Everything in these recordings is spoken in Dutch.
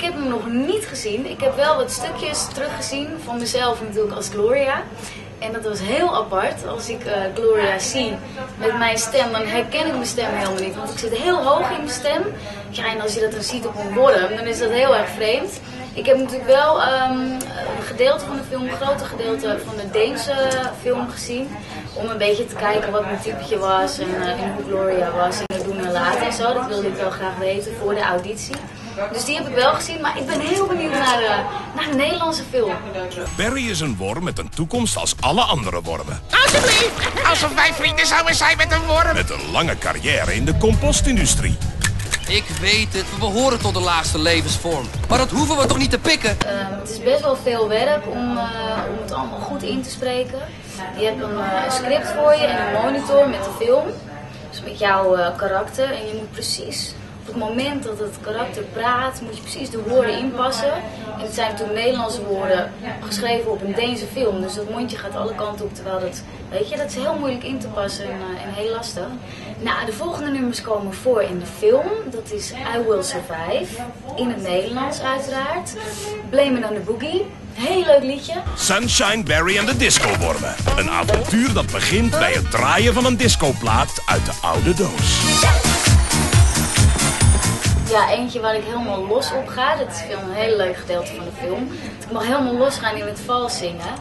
ik heb hem nog niet gezien. Ik heb wel wat stukjes teruggezien van mezelf natuurlijk als Gloria. En dat was heel apart. Als ik eh, Gloria zie met mijn stem, dan herken ik mijn stem helemaal niet. Want ik zit heel hoog in mijn stem. En als je dat dan ziet op een worm, dan is dat heel erg vreemd. Ik heb natuurlijk wel ehm, een gedeelte van de film, een grote gedeelte van de Deense film gezien. Om een beetje te kijken wat mijn typetje was en, en hoe Gloria was en het doen en laten en zo. Dat wilde ik wel graag weten voor de auditie. Dus die heb ik wel gezien, maar ik ben heel benieuwd naar, uh, naar de Nederlandse film. Barry is een worm met een toekomst als alle andere wormen. Alsjeblieft, alsof wij vrienden zouden zijn met een worm. Met een lange carrière in de compostindustrie. Ik weet het, we behoren tot de laagste levensvorm. Maar dat hoeven we toch niet te pikken? Uh, het is best wel veel werk om, uh, om het allemaal goed in te spreken. Je hebt een, uh, script voor je en een monitor met de film. Dus met jouw karakter. En je moet precies op het moment dat het karakter praat, moet je precies de woorden inpassen. En het zijn natuurlijk Nederlandse woorden geschreven op een Deense film. Dus dat mondje gaat alle kanten op. Terwijl dat, weet je, dat is heel moeilijk in te passen en, en heel lastig. Nou, de volgende nummers komen voor in de film. Dat is I Will Survive. In het Nederlands uiteraard. Blame It on the Boogie. Heel leuk liedje. Sunshine Barry en de Disco-wormen. Een avontuur dat begint bij het draaien van een discoplaat uit de oude doos. Ja, eentje waar ik helemaal los op ga. Dat is een heel leuk gedeelte van de film. Ik mag helemaal los gaan in het vals zingen.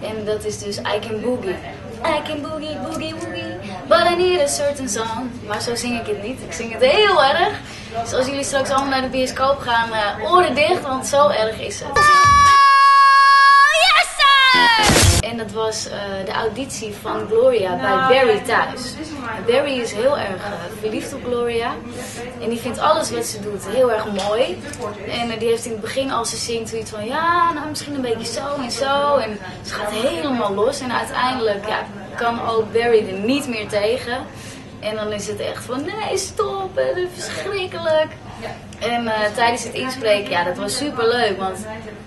En dat is dus I Can Boogie. I can boogie, boogie, boogie, but I need a certain song. Maar zo zing ik het niet. Ik zing het heel erg. Dus als jullie straks allemaal naar de bioscoop gaan, uh, oren dicht, want zo erg is het. En dat was uh, de auditie van Gloria bij Barry thuis. Barry is heel erg uh, verliefd op Gloria. En die vindt alles wat ze doet heel erg mooi. En uh, die heeft in het begin als ze zingt zoiets van... Ja, nou misschien een beetje zo en zo. En ze gaat helemaal los. En uiteindelijk ja, kan ook Barry er niet meer tegen. En dan is het echt van... Nee, stop. Het is verschrikkelijk. En uh, tijdens het inspreken, ja, dat was super leuk, want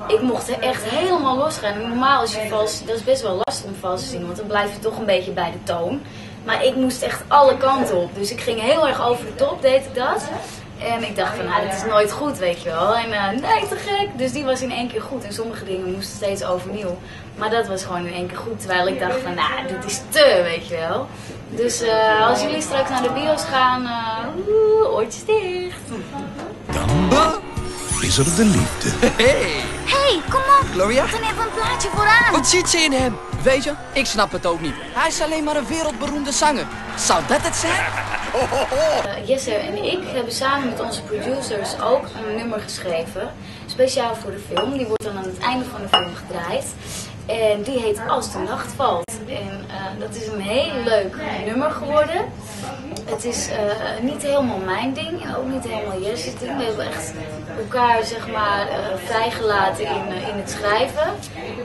ik mocht er echt helemaal losgaan. Normaal als je vals, dat is best wel lastig om vals te zingen, want dan blijf je toch een beetje bij de toon. Maar ik moest echt alle kanten op, dus ik ging heel erg over de top, deed ik dat. En ik dacht van, nou, dit is nooit goed, weet je wel. En uh, nee, te gek. Dus die was in één keer goed. En sommige dingen moesten steeds overnieuw. Maar dat was gewoon in één keer goed. Terwijl ik dacht van, nou, dit is te, weet je wel. Dus uh, als jullie straks naar de bios gaan, uh, oortjes dicht. Dan is er de liefde. Hey! Hey, kom op! Gloria? Dan even een plaatje vooraan. Wat ziet ze in hem? Weet je, ik snap het ook niet. Hij is alleen maar een wereldberoemde zanger. Zou dat het zijn? Uh, Jesse en ik hebben samen met onze producers ook een nummer geschreven. Speciaal voor de film. Die wordt dan aan het einde van de film gedraaid. En die heet Als de Nacht Valt. En uh, dat is een heel leuk nummer geworden. Het is uh, niet helemaal mijn ding en ook niet helemaal Jesse's ding. We hebben echt elkaar zeg maar uh, vrijgelaten in, in het schrijven.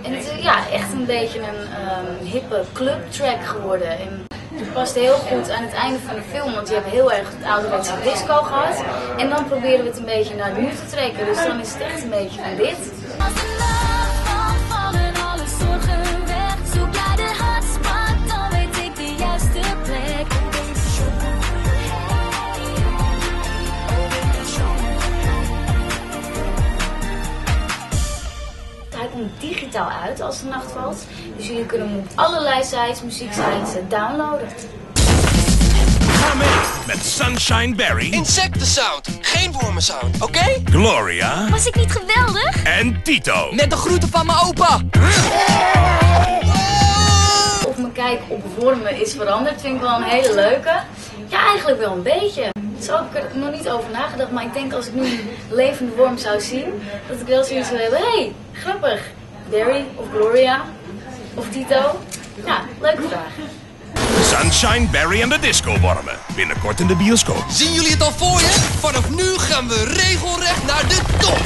En het is ja, echt een beetje een um, hippe clubtrack geworden. En het past heel goed aan het einde van de film, want je hebt heel erg het ouderwetse disco gehad. En dan proberen we het een beetje naar nu te trekken. Dus dan is het echt een beetje van dit. Digitaal uit als de nacht valt. Dus jullie kunnen hem op allerlei sites, muzieksites downloaden. Ga mee met Sunshine Barry, Insectensound, geen wormensound, oké? Okay? Gloria Was ik niet geweldig? en Tito. Net de groeten van mijn opa. Of mijn kijk op wormen is veranderd, vind ik wel een hele leuke. Ja, eigenlijk wel een beetje. Zo heb ik er nog niet over nagedacht, maar ik denk als ik nu een levende worm zou zien, dat ik wel zoiets zou hebben. Hé, hey, grappig. Barry of Gloria of Tito? Ja, leuke vraag. Sunshine Barry en de Disco-wormen. Binnenkort in de bioscoop. Zien jullie het al voor je? Vanaf nu gaan we regelrecht naar de top.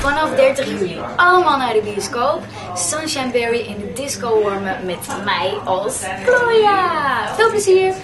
Vanaf 30 juli allemaal naar de bioscoop. Sunshine Berry in de disco wormen met mij als Gloria. Veel plezier!